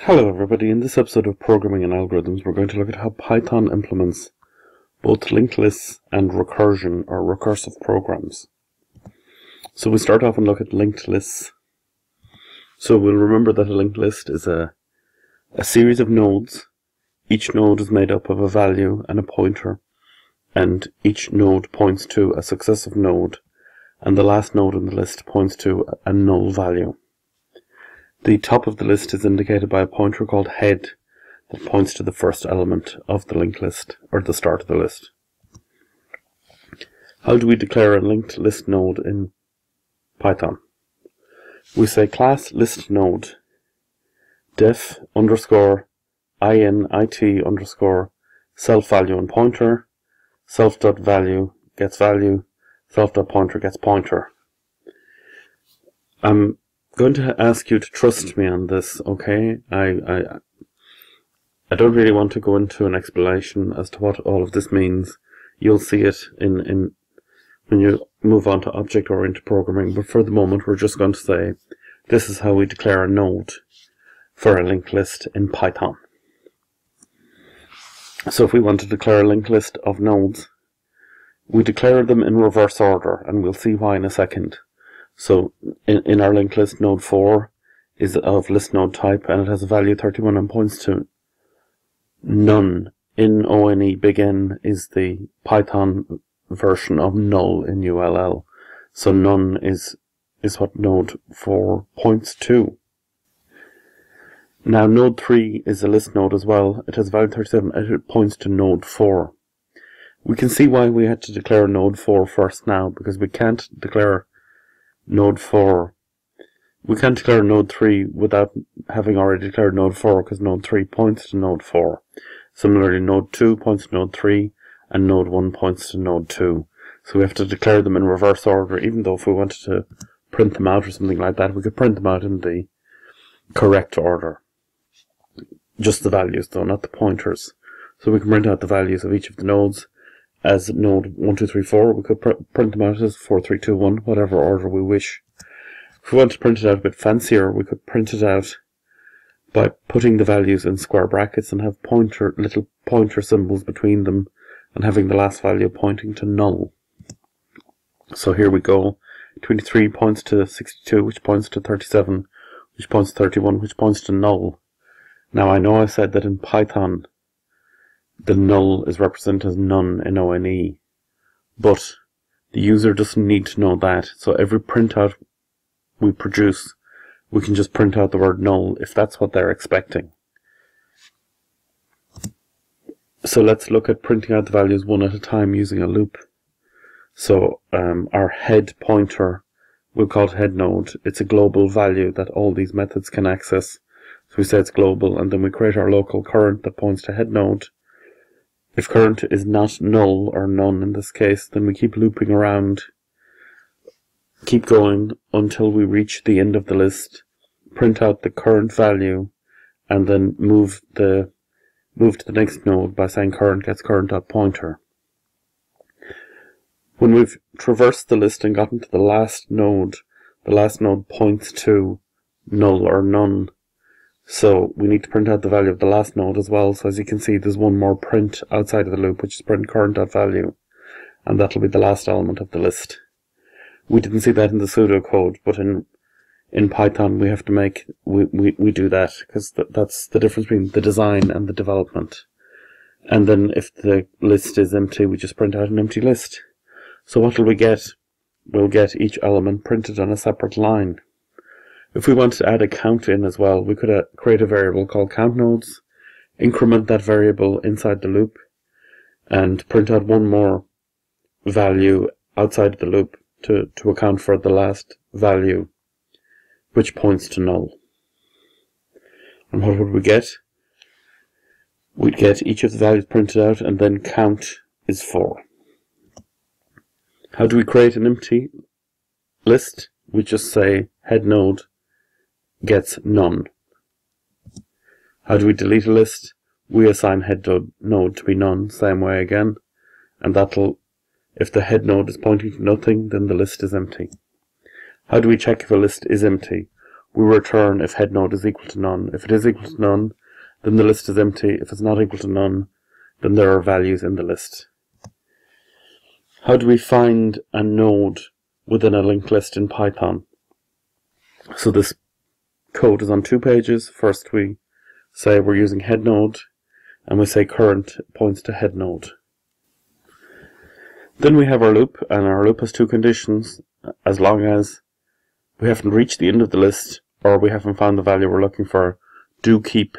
Hello everybody, in this episode of Programming and Algorithms we're going to look at how Python implements both linked lists and recursion or recursive programs. So we start off and look at linked lists. So we'll remember that a linked list is a, a series of nodes. Each node is made up of a value and a pointer and each node points to a successive node and the last node in the list points to a null value. The top of the list is indicated by a pointer called head that points to the first element of the linked list, or the start of the list. How do we declare a linked list node in Python? We say class list node def underscore init underscore self value and pointer self dot value gets value self dot pointer gets pointer. I'm going to ask you to trust me on this, okay? I, I, I don't really want to go into an explanation as to what all of this means. You'll see it in, in when you move on to object-oriented programming, but for the moment we're just going to say this is how we declare a node for a linked list in Python. So if we want to declare a linked list of nodes, we declare them in reverse order, and we'll see why in a second. So in, in our linked list, node 4 is of list node type and it has a value 31 and points to none. In ONE, big N is the Python version of null in ULL. So none is, is what node 4 points to. Now node 3 is a list node as well. It has value 37 and it points to node 4. We can see why we had to declare node 4 first now because we can't declare node 4. We can't declare node 3 without having already declared node 4 because node 3 points to node 4. Similarly, node 2 points to node 3 and node 1 points to node 2. So we have to declare them in reverse order, even though if we wanted to print them out or something like that, we could print them out in the correct order. Just the values though, not the pointers. So we can print out the values of each of the nodes as node 1, 2, 3, 4. We could pr print them out as 4, 3, 2, 1, whatever order we wish. If we want to print it out a bit fancier, we could print it out by putting the values in square brackets and have pointer little pointer symbols between them and having the last value pointing to null. So here we go. 23 points to 62, which points to 37, which points to 31, which points to null. Now I know I said that in Python the null is represented as none in ONE. But the user doesn't need to know that. So every printout we produce, we can just print out the word null if that's what they're expecting. So let's look at printing out the values one at a time using a loop. So um, our head pointer, we'll call it head node. It's a global value that all these methods can access. So we say it's global, and then we create our local current that points to head node. If current is not null or none in this case, then we keep looping around, keep going until we reach the end of the list, print out the current value, and then move the move to the next node by saying current gets current pointer. When we've traversed the list and gotten to the last node, the last node points to null or none so we need to print out the value of the last node as well. So as you can see, there's one more print outside of the loop, which is print current.value. And that'll be the last element of the list. We didn't see that in the pseudocode, but in in Python we have to make, we, we, we do that because th that's the difference between the design and the development. And then if the list is empty, we just print out an empty list. So what will we get? We'll get each element printed on a separate line. If we want to add a count in as well, we could uh, create a variable called count nodes, increment that variable inside the loop, and print out one more value outside the loop to, to account for the last value, which points to null. And what would we get? We'd get each of the values printed out and then count is 4. How do we create an empty list? We just say head node gets none. How do we delete a list? We assign head node to be none, same way again, and that'll, if the head node is pointing to nothing, then the list is empty. How do we check if a list is empty? we return if head node is equal to none. If it is equal to none, then the list is empty. If it's not equal to none, then there are values in the list. How do we find a node within a linked list in Python? So this code is on two pages. First we say we're using head node and we say current points to head node. Then we have our loop and our loop has two conditions as long as we haven't reached the end of the list or we haven't found the value we're looking for, do keep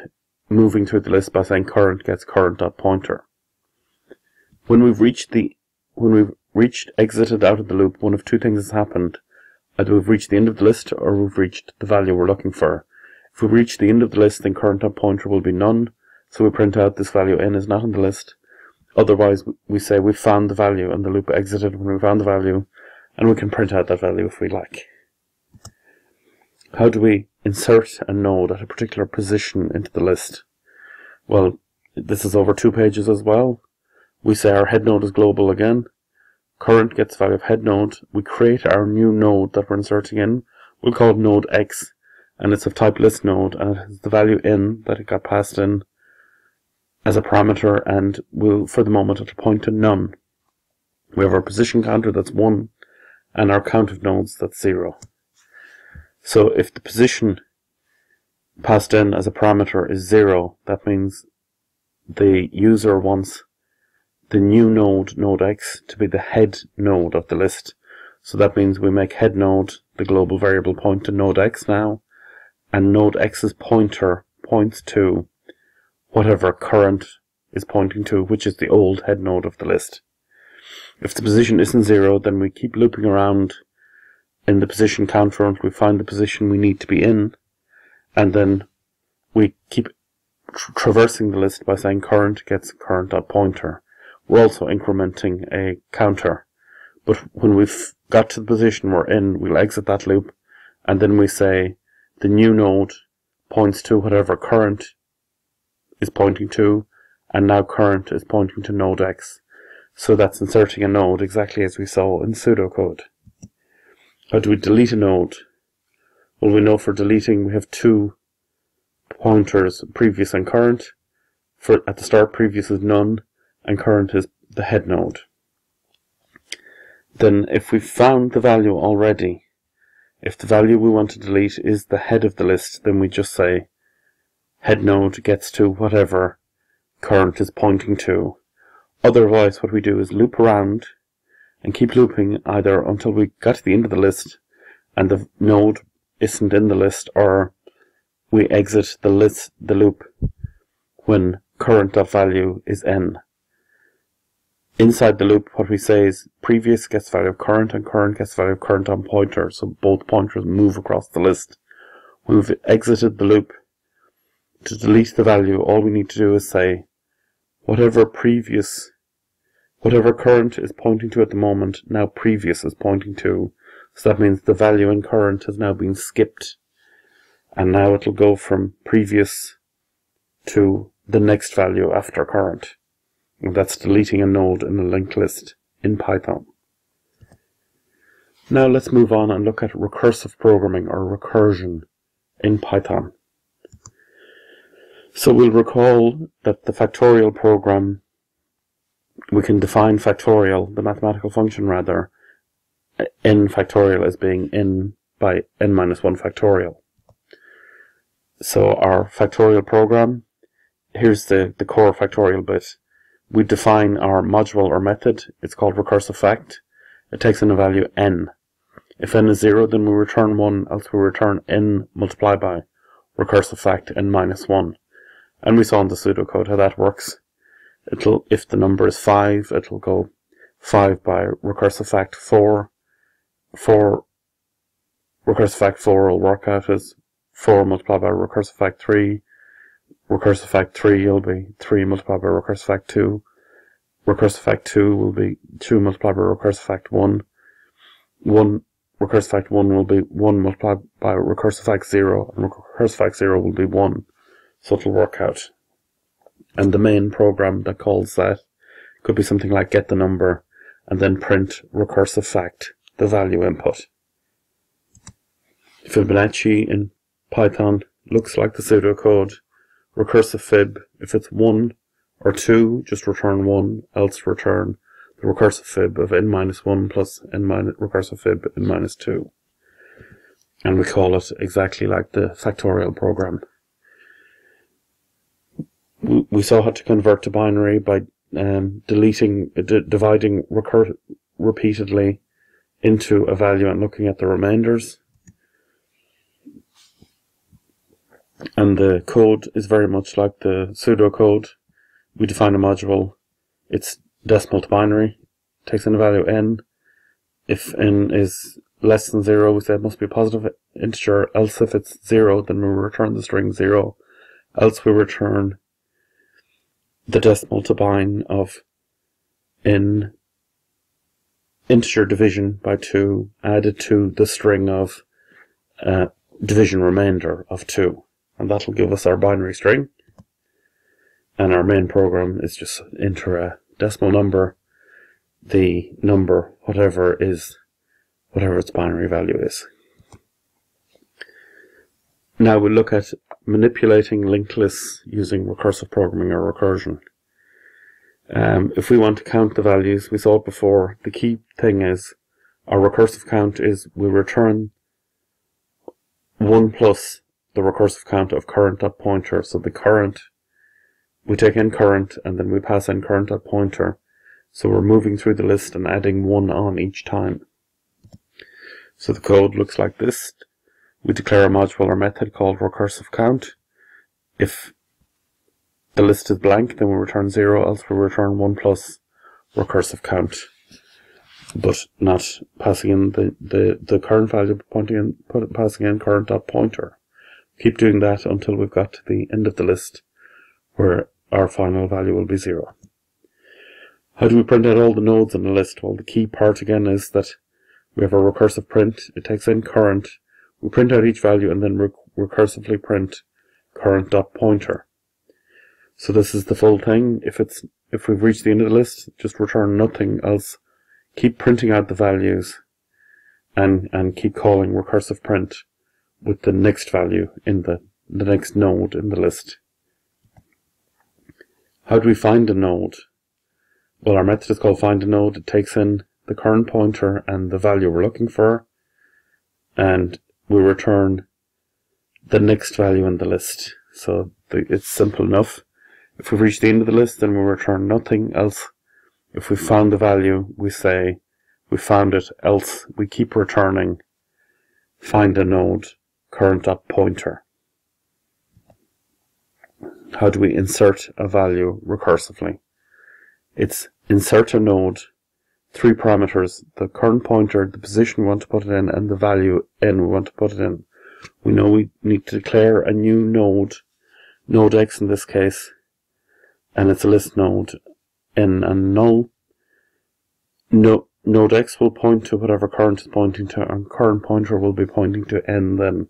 moving through the list by saying current gets current.pointer. When we've reached the when we've reached exited out of the loop, one of two things has happened. Either we've reached the end of the list or we've reached the value we're looking for. If we reach the end of the list, then current pointer will be none, so we print out this value n is not in the list. Otherwise, we say we found the value and the loop exited when we found the value, and we can print out that value if we like. How do we insert a node at a particular position into the list? Well, this is over two pages as well. We say our head node is global again. Current gets value of head node. We create our new node that we're inserting in. We'll call it node x, and it's of type list node, and it has the value in that it got passed in as a parameter, and we'll, for the moment, it'll point to none. We have our position counter that's 1, and our count of nodes that's 0. So if the position passed in as a parameter is 0, that means the user wants the new node, node x, to be the head node of the list. So that means we make head node the global variable point to node x now, and node x's pointer points to whatever current is pointing to, which is the old head node of the list. If the position isn't zero, then we keep looping around in the position counter until we find the position we need to be in, and then we keep tra traversing the list by saying current gets current.pointer. We're also incrementing a counter, but when we've got to the position we're in, we'll exit that loop, and then we say the new node points to whatever current is pointing to, and now current is pointing to node x. So that's inserting a node exactly as we saw in pseudocode. How do we delete a node? Well, we know for deleting we have two pointers, previous and current. For At the start, previous is none, and current is the head node. Then if we've found the value already, if the value we want to delete is the head of the list, then we just say head node gets to whatever current is pointing to. Otherwise, what we do is loop around and keep looping either until we get to the end of the list and the node isn't in the list or we exit the list the loop when current.value is n. Inside the loop what we say is previous gets value of current and current gets value of current on pointer so both pointers move across the list. We've exited the loop to delete the value all we need to do is say whatever previous Whatever current is pointing to at the moment, now previous is pointing to. So that means the value in current has now been skipped. And now it'll go from previous to the next value after current. That's deleting a node in a linked list in Python. Now let's move on and look at recursive programming or recursion in Python. So we'll recall that the factorial program we can define factorial, the mathematical function rather, n factorial as being n by n minus 1 factorial. So our factorial program, here's the, the core factorial bit. We define our module or method. It's called recursive fact. It takes in a value n. If n is 0, then we return 1, else we return n multiplied by recursive fact n minus 1. And we saw in the pseudocode how that works it'll if the number is 5 it'll go 5 by recursive fact 4 4 recursive fact 4 will work out as 4 multiplied by recursive fact 3 recursive fact 3 will be 3 multiplied by recursive fact 2 recursive fact 2 will be 2 multiplied by recursive fact 1 1 recursive fact 1 will be 1 multiplied by recursive fact 0 and recursive fact 0 will be 1 so it'll work out and the main program that calls that could be something like get the number and then print recursive fact, the value input. Fibonacci in Python looks like the pseudocode. Recursive fib, if it's 1 or 2, just return 1, else return the recursive fib of n minus 1 plus n minus recursive fib n minus 2. And we call it exactly like the factorial program. We saw how to convert to binary by um, deleting, uh, dividing recur repeatedly into a value and looking at the remainders. And the code is very much like the pseudocode. We define a module. It's decimal to binary. Takes in a value n. If n is less than 0, we say it must be a positive integer. Else if it's 0, then we return the string 0. Else we return the decimal to bind of n integer division by 2 added to the string of uh, division remainder of 2 and that'll give us our binary string. And our main program is just enter a decimal number. The number whatever is whatever its binary value is. Now we'll look at manipulating linked lists using recursive programming or recursion. Um, if we want to count the values, we saw it before, the key thing is our recursive count is we return 1 plus the recursive count of current dot pointer. So the current, we take in current and then we pass in current dot pointer. So we're moving through the list and adding 1 on each time. So the code looks like this. We declare a module or method called recursive count. If the list is blank, then we return 0, else we return 1 plus recursive count, but not passing in the, the, the current value, pointing in, passing in current dot pointer. Keep doing that until we've got to the end of the list where our final value will be 0. How do we print out all the nodes in the list? Well, the key part again is that we have a recursive print. It takes in current. We print out each value and then recursively print current dot pointer. So this is the full thing. If it's if we've reached the end of the list, just return nothing else. Keep printing out the values and and keep calling recursive print with the next value in the the next node in the list. How do we find a node? Well, our method is called find a node. It takes in the current pointer and the value we're looking for, and we return the next value in the list. So the, it's simple enough. If we've reached the end of the list, then we return nothing else. If we found the value, we say we found it, else we keep returning find a node current pointer. How do we insert a value recursively? It's insert a node, three parameters, the current pointer, the position we want to put it in, and the value n we want to put it in. We know we need to declare a new node, node x in this case, and it's a list node in and null. No, node x will point to whatever current is pointing to, and current pointer will be pointing to n then.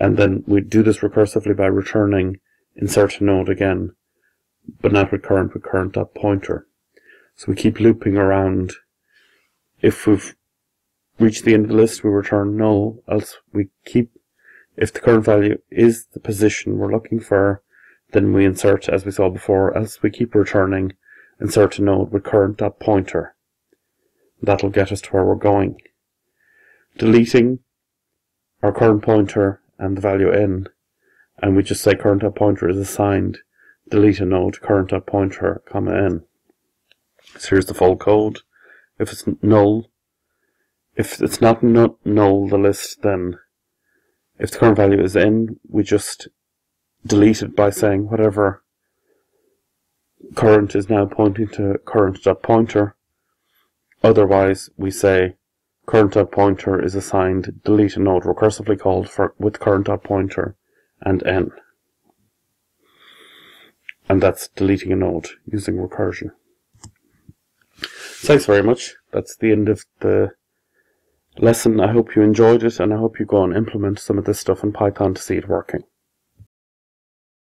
And then we do this recursively by returning insert a node again, but not with current, with current dot pointer. So we keep looping around. If we've reached the end of the list, we return null, else we keep, if the current value is the position we're looking for, then we insert, as we saw before, else we keep returning, insert a node with current dot pointer. That'll get us to where we're going. Deleting our current pointer and the value n, and we just say current dot pointer is assigned delete a node current dot pointer comma n. So here's the full code. If it's null, if it's not null the list, then if the current value is n, we just delete it by saying whatever current is now pointing to current.pointer. Otherwise, we say current.pointer is assigned delete a node recursively called for with current.pointer and n. And that's deleting a node using recursion. Thanks very much. That's the end of the lesson. I hope you enjoyed it and I hope you go and implement some of this stuff in Python to see it working.